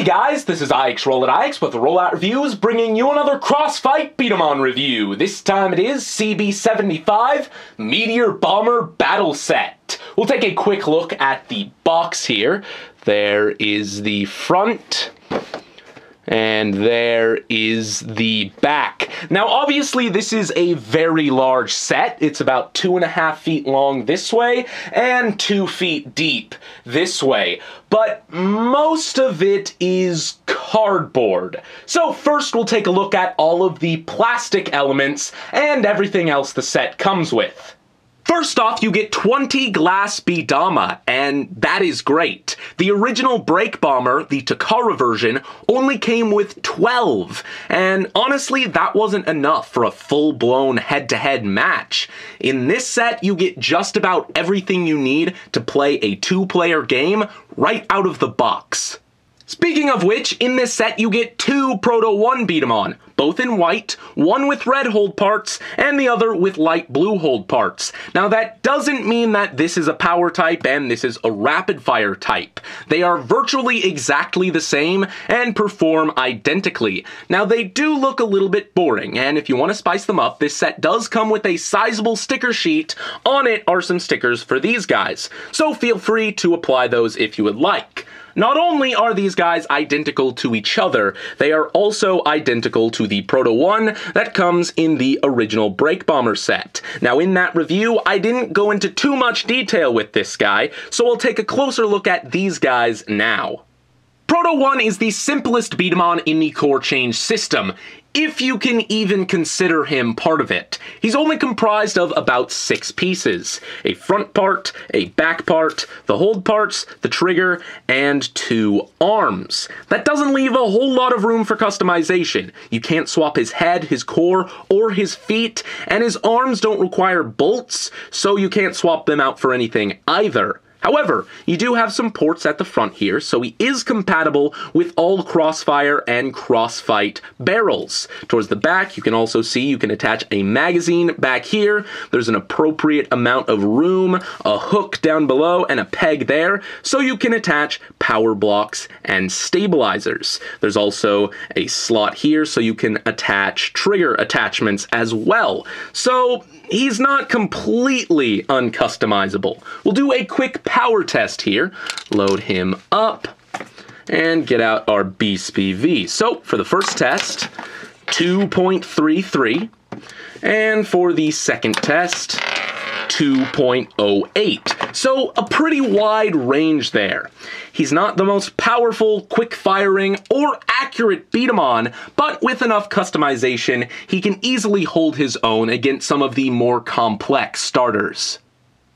Hey guys, this is IX Roll at IX with the Rollout Reviews, bringing you another Crossfight B-Daman review. This time it is CB75 Meteor Bomber Battle Set. We'll take a quick look at the box here. There is the front and there is the back. Now, obviously, this is a very large set. It's about two and a half feet long this way and two feet deep this way. But most of it is cardboard. So first we'll take a look at all of the plastic elements and everything else the set comes with. First off, you get 20 glass B-Dama, and that is great. The original Break Bomber, the Takara version, only came with 12, and honestly, that wasn't enough for a full-blown head-to-head match. In this set, you get just about everything you need to play a two-player game right out of the box. Speaking of which, in this set you get two Proto 1 B-Daman, both in white, one with red hold parts, and the other with light blue hold parts. Now that doesn't mean that this is a power type and this is a rapid fire type. They are virtually exactly the same and perform identically. Now they do look a little bit boring, and if you want to spice them up, this set does come with a sizable sticker sheet. On it are some stickers for these guys, so feel free to apply those if you would like. Not only are these guys identical to each other, they are also identical to the Proto 1 that comes in the original Break Bomber set. Now in that review, I didn't go into too much detail with this guy, so I'll take a closer look at these guys now. Proto 1 is the simplest B-Daman in the core change system if you can even consider him part of it. He's only comprised of about six pieces. A front part, a back part, the hold parts, the trigger, and two arms. That doesn't leave a whole lot of room for customization. You can't swap his head, his core, or his feet, and his arms don't require bolts, so you can't swap them out for anything either. However, you do have some ports at the front here, so he is compatible with all Crossfire and Crossfight barrels. Towards the back, you can also see you can attach a magazine back here. There's an appropriate amount of room, a hook down below, and a peg there, so you can attach power blocks and stabilizers. There's also a slot here, so you can attach trigger attachments as well. So he's not completely uncustomizable. We'll do a quick power test here. Load him up and get out our BSPV. So for the first test, 2.33. And for the second test, 2.08. So a pretty wide range there. He's not the most powerful, quick-firing, or accurate B-Daman, but with enough customization, he can easily hold his own against some of the more complex starters.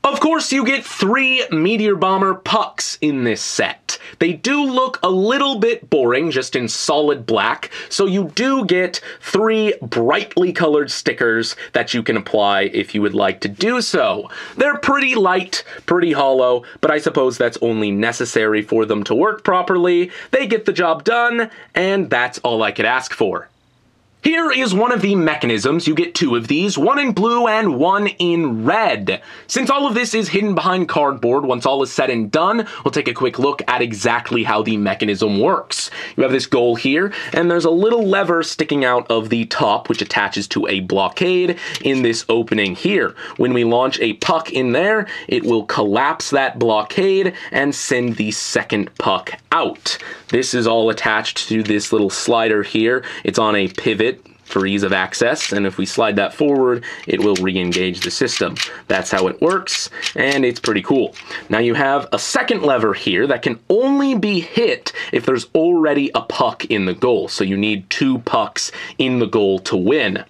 Of course, you get three Meteor Bomber pucks in this set. They do look a little bit boring, just in solid black, so you do get three brightly colored stickers that you can apply if you would like to do so. They're pretty light, pretty hollow, but I suppose that's only necessary for them to work properly. They get the job done, and that's all I could ask for. Here is one of the mechanisms. You get two of these, one in blue and one in red. Since all of this is hidden behind cardboard, once all is said and done, we'll take a quick look at exactly how the mechanism works. You have this goal here, and there's a little lever sticking out of the top, which attaches to a blockade in this opening here. When we launch a puck in there, it will collapse that blockade and send the second puck out. This is all attached to this little slider here. It's on a pivot for ease of access, and if we slide that forward, it will re-engage the system. That's how it works, and it's pretty cool. Now you have a second lever here that can only be hit if there's already a puck in the goal, so you need two pucks in the goal to win.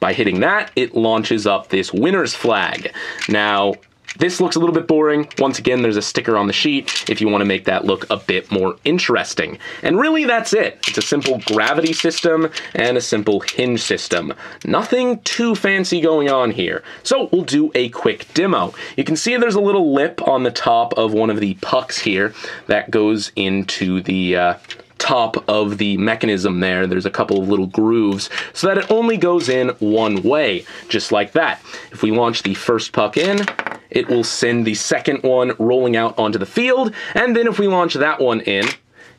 By hitting that, it launches up this winner's flag. Now, this looks a little bit boring. Once again, there's a sticker on the sheet if you want to make that look a bit more interesting. And really, that's it. It's a simple gravity system and a simple hinge system. Nothing too fancy going on here. So we'll do a quick demo. You can see there's a little lip on the top of one of the pucks here that goes into the uh, top of the mechanism there, there's a couple of little grooves so that it only goes in one way, just like that. If we launch the first puck in, it will send the second one rolling out onto the field, and then if we launch that one in,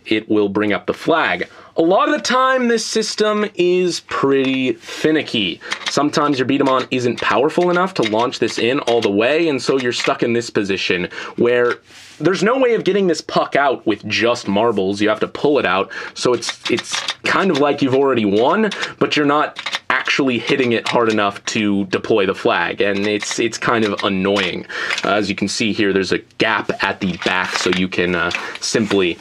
it will bring up the flag. A lot of the time, this system is pretty finicky. Sometimes your B-Daman isn't powerful enough to launch this in all the way, and so you're stuck in this position where there's no way of getting this puck out with just marbles. You have to pull it out, so it's it's kind of like you've already won, but you're not actually hitting it hard enough to deploy the flag, and it's it's kind of annoying. Uh, as you can see here, there's a gap at the back, so you can uh, simply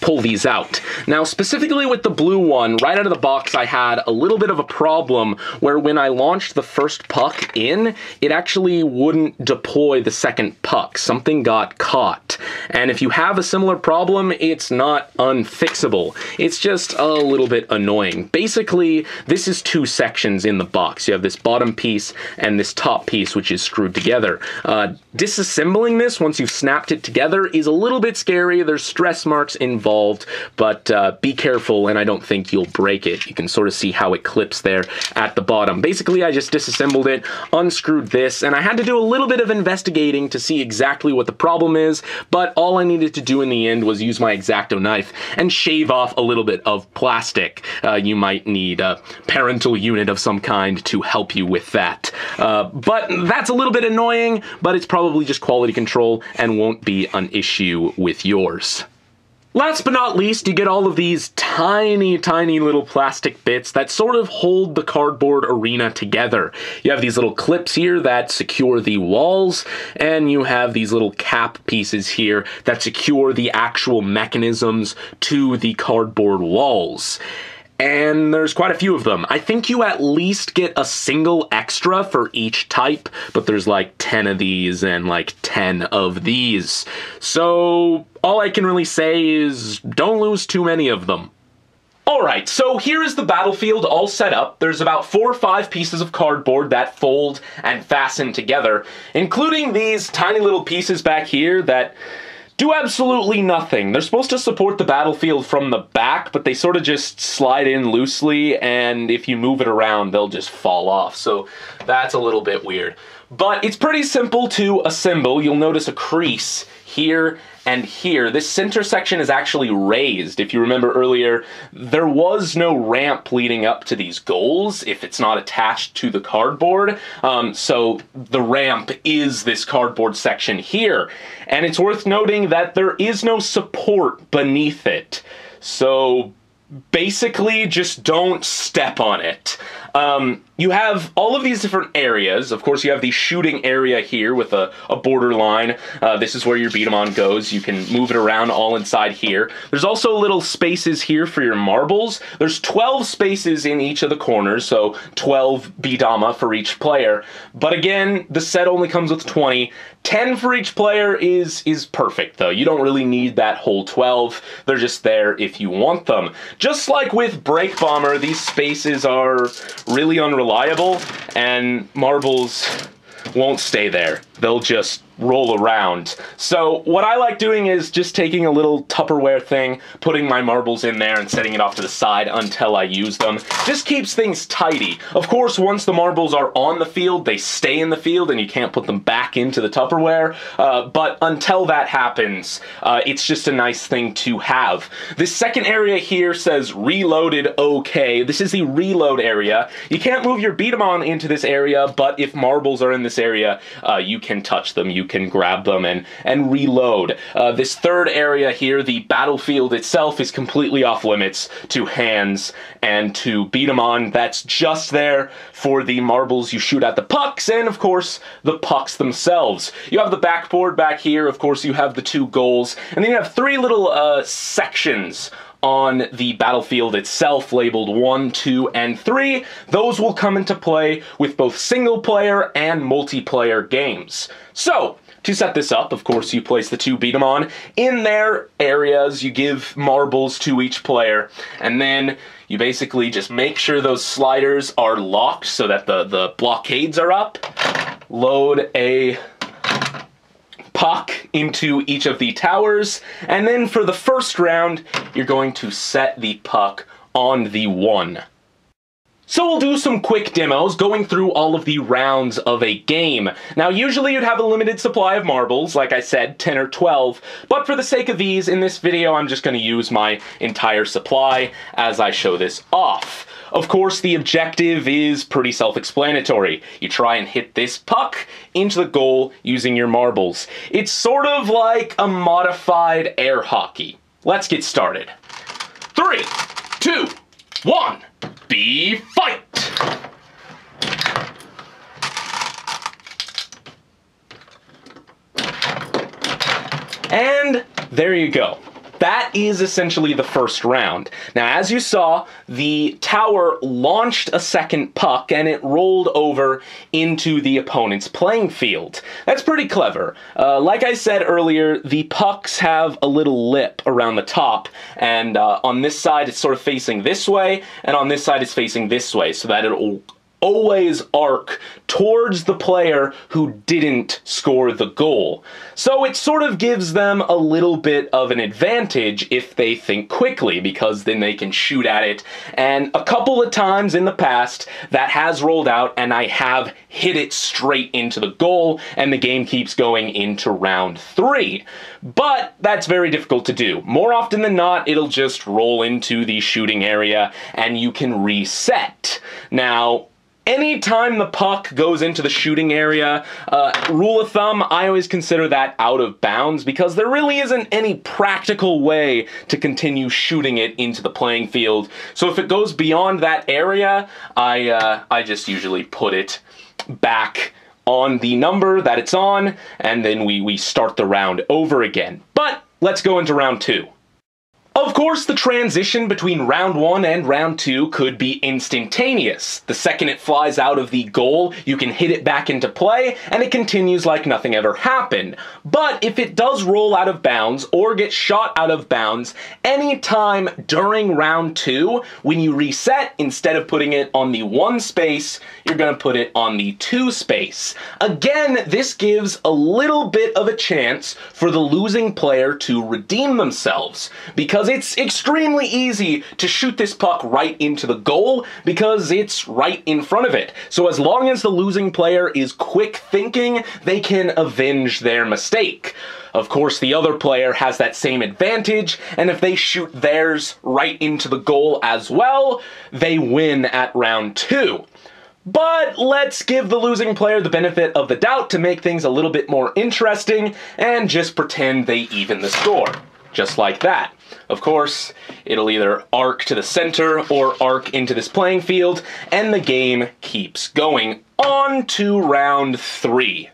pull these out. Now, specifically with the blue one, right out of the box, I had a little bit of a problem where when I launched the first puck in, it actually wouldn't deploy the second puck. Something got caught. And if you have a similar problem, it's not unfixable. It's just a little bit annoying. Basically, this is two sections in the box. You have this bottom piece and this top piece, which is screwed together. Uh, disassembling this once you've snapped it together is a little bit scary. There's stress marks involved but uh, be careful and I don't think you'll break it. You can sort of see how it clips there at the bottom. Basically, I just disassembled it, unscrewed this, and I had to do a little bit of investigating to see exactly what the problem is, but all I needed to do in the end was use my X-Acto knife and shave off a little bit of plastic. Uh, you might need a parental unit of some kind to help you with that. Uh, but that's a little bit annoying, but it's probably just quality control and won't be an issue with yours. Last but not least, you get all of these tiny, tiny little plastic bits that sort of hold the cardboard arena together. You have these little clips here that secure the walls, and you have these little cap pieces here that secure the actual mechanisms to the cardboard walls and there's quite a few of them. I think you at least get a single extra for each type, but there's like 10 of these and like 10 of these. So all I can really say is don't lose too many of them. Alright, so here is the battlefield all set up. There's about four or five pieces of cardboard that fold and fasten together, including these tiny little pieces back here that do absolutely nothing. They're supposed to support the battlefield from the back, but they sort of just slide in loosely, and if you move it around, they'll just fall off. So that's a little bit weird. But it's pretty simple to assemble. You'll notice a crease here and here. This center section is actually raised. If you remember earlier, there was no ramp leading up to these goals if it's not attached to the cardboard. Um, so the ramp is this cardboard section here. And it's worth noting that there is no support beneath it. So basically just don't step on it. Um, you have all of these different areas. Of course, you have the shooting area here with a, a border line. Uh, this is where your B-Daman goes. You can move it around all inside here. There's also little spaces here for your marbles. There's 12 spaces in each of the corners, so 12 B-Dama for each player. But again, the set only comes with 20. 10 for each player is is perfect though. You don't really need that whole 12. They're just there if you want them. Just like with Break Bomber, these spaces are really unreliable and marbles won't stay there. They'll just roll around. So what I like doing is just taking a little Tupperware thing, putting my marbles in there and setting it off to the side until I use them. Just keeps things tidy. Of course, once the marbles are on the field, they stay in the field and you can't put them back into the Tupperware. Uh, but until that happens, uh, it's just a nice thing to have. This second area here says reloaded okay. This is the reload area. You can't move your B-Daman into this area, but if marbles are in this area, uh, you can touch them. You can grab them and, and reload. Uh, this third area here, the battlefield itself, is completely off limits to hands and to B-Daman. That's just there for the marbles you shoot at the pucks and, of course, the pucks themselves. You have the backboard back here. Of course, you have the two goals. And then you have three little uh, sections on the battlefield itself labeled 1, 2, and 3. Those will come into play with both single player and multiplayer games. So, to set this up, of course, you place the two B-Daman in their areas. You give marbles to each player, and then you basically just make sure those sliders are locked so that the, the blockades are up. Load a puck into each of the towers, and then for the first round, you're going to set the puck on the one. So we'll do some quick demos going through all of the rounds of a game. Now usually you'd have a limited supply of marbles, like I said, 10 or 12, but for the sake of ease, in this video I'm just going to use my entire supply as I show this off. Of course, the objective is pretty self-explanatory. You try and hit this puck into the goal using your marbles. It's sort of like a modified air hockey. Let's get started. Three, two, one, be fight! And there you go. That is essentially the first round. Now, as you saw, the tower launched a second puck and it rolled over into the opponent's playing field. That's pretty clever. Uh, like I said earlier, the pucks have a little lip around the top, and uh, on this side it's sort of facing this way, and on this side it's facing this way, so that it'll always arc towards the player who didn't score the goal. So it sort of gives them a little bit of an advantage if they think quickly, because then they can shoot at it. And a couple of times in the past, that has rolled out, and I have hit it straight into the goal, and the game keeps going into round three. But that's very difficult to do. More often than not, it'll just roll into the shooting area, and you can reset. Now, anytime the puck goes into the shooting area, uh, rule of thumb, I always consider that out of bounds because there really isn't any practical way to continue shooting it into the playing field. So if it goes beyond that area, I, uh, I just usually put it back on the number that it's on, and then we, we start the round over again. But let's go into round two. Of course, the transition between round one and round two could be instantaneous. The second it flies out of the goal, you can hit it back into play, and it continues like nothing ever happened. But if it does roll out of bounds or get shot out of bounds, any time during round two, when you reset, instead of putting it on the one space, you're gonna put it on the two space. Again, this gives a little bit of a chance for the losing player to redeem themselves, because because it's extremely easy to shoot this puck right into the goal because it's right in front of it. So as long as the losing player is quick thinking, they can avenge their mistake. Of course, the other player has that same advantage, and if they shoot theirs right into the goal as well, they win at round two. But let's give the losing player the benefit of the doubt to make things a little bit more interesting and just pretend they even the score. Just like that. Of course, it'll either arc to the center or arc into this playing field, and the game keeps going. On to round three.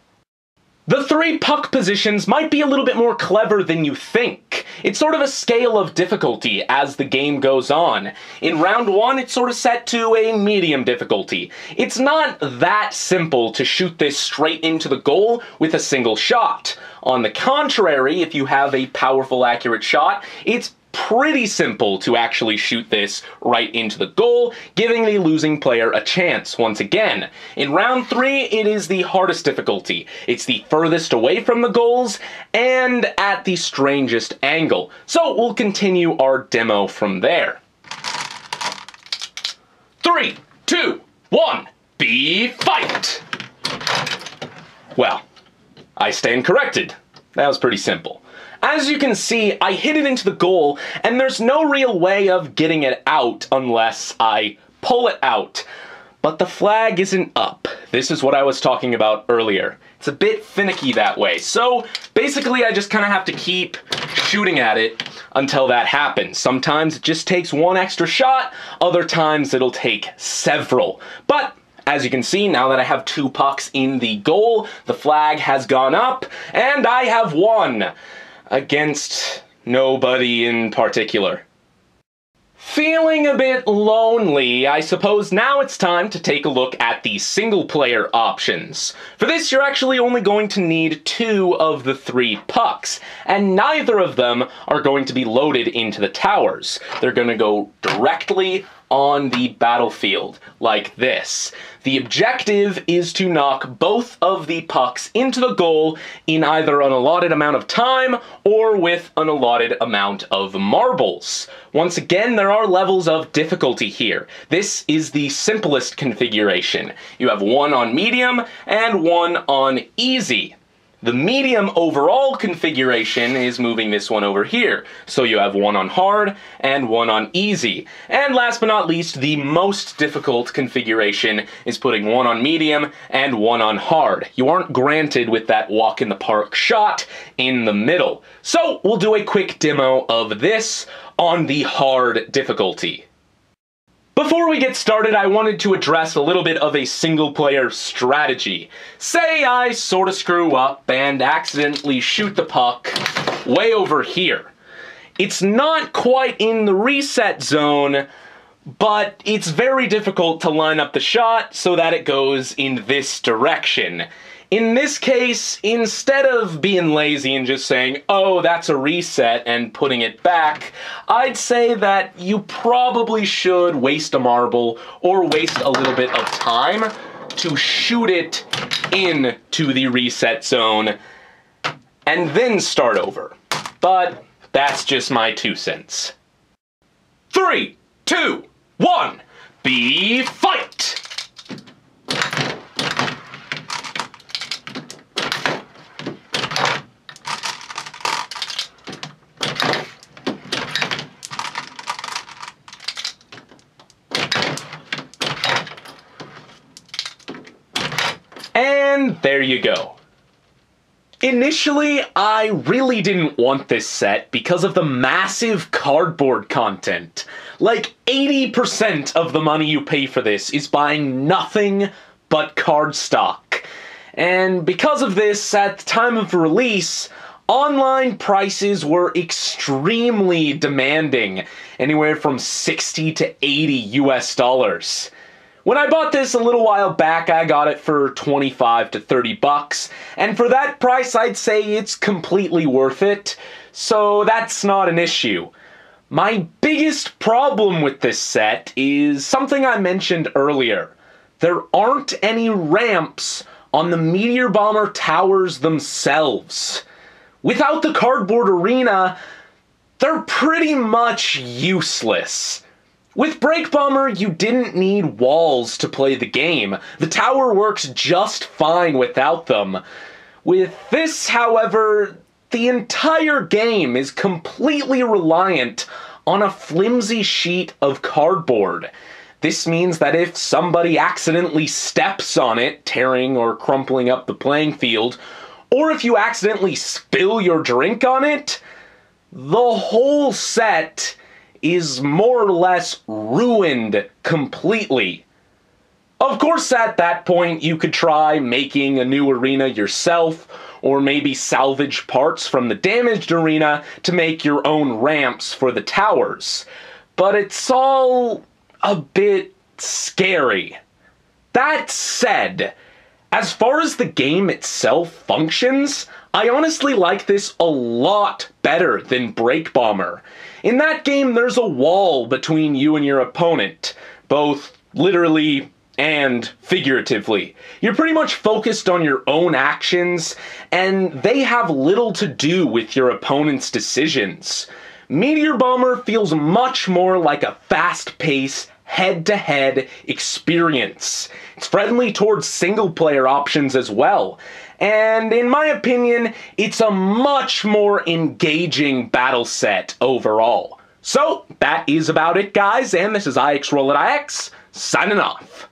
The three puck positions might be a little bit more clever than you think. It's sort of a scale of difficulty as the game goes on. In round one, it's sort of set to a medium difficulty. It's not that simple to shoot this straight into the goal with a single shot. On the contrary, if you have a powerful, accurate shot, it's pretty simple to actually shoot this right into the goal, giving the losing player a chance once again. In round three, it is the hardest difficulty. It's the furthest away from the goals and at the strangest angle. So we'll continue our demo from there. Three, two, one, be fight! Well, I stand corrected. That was pretty simple. As you can see, I hit it into the goal, and there's no real way of getting it out unless I pull it out. But the flag isn't up. This is what I was talking about earlier. It's a bit finicky that way. So basically I just kind of have to keep shooting at it until that happens. Sometimes it just takes one extra shot, other times it'll take several. But as you can see, now that I have two pucks in the goal, the flag has gone up, and I have won against nobody in particular. Feeling a bit lonely, I suppose now it's time to take a look at the single player options. For this, you're actually only going to need two of the three pucks, and neither of them are going to be loaded into the towers. They're going to go directly on the battlefield, like this. The objective is to knock both of the pucks into the goal in either an allotted amount of time or with an allotted amount of marbles. Once again, there are levels of difficulty here. This is the simplest configuration. You have one on medium and one on easy. The medium overall configuration is moving this one over here. So you have one on hard and one on easy. And last but not least, the most difficult configuration is putting one on medium and one on hard. You aren't granted with that walk in the park shot in the middle. So we'll do a quick demo of this on the hard difficulty. Before we get started, I wanted to address a little bit of a single player strategy. Say I sort of screw up and accidentally shoot the puck way over here. It's not quite in the reset zone, but it's very difficult to line up the shot so that it goes in this direction. In this case, instead of being lazy and just saying, oh, that's a reset and putting it back, I'd say that you probably should waste a marble or waste a little bit of time to shoot it into the reset zone and then start over. But that's just my two cents. Three, two, one, be fight! And there you go. Initially, I really didn't want this set because of the massive cardboard content. Like, 80% of the money you pay for this is buying nothing but cardstock. And because of this, at the time of release, online prices were extremely demanding, anywhere from 60 to 80 US dollars. When I bought this a little while back, I got it for 25 to 30 bucks, and for that price, I'd say it's completely worth it, so that's not an issue. My biggest problem with this set is something I mentioned earlier. There aren't any ramps on the Meteor Bomber towers themselves. Without the cardboard arena, they're pretty much useless. With Break Bomber, you didn't need walls to play the game. The tower works just fine without them. With this, however, the entire game is completely reliant on a flimsy sheet of cardboard. This means that if somebody accidentally steps on it, tearing or crumpling up the playing field, or if you accidentally spill your drink on it, the whole set is more or less ruined completely. Of course, at that point, you could try making a new arena yourself, or maybe salvage parts from the damaged arena to make your own ramps for the towers. But it's all a bit scary. That said, as far as the game itself functions, I honestly like this a lot better than Break Bomber. In that game, there's a wall between you and your opponent, both literally and figuratively. You're pretty much focused on your own actions, and they have little to do with your opponent's decisions. Meteor Bomber feels much more like a fast paced, head to head experience. It's friendly towards single player options as well. And in my opinion, it's a much more engaging battle set overall. So, that is about it, guys, and this is IX Roll at IX, signing off.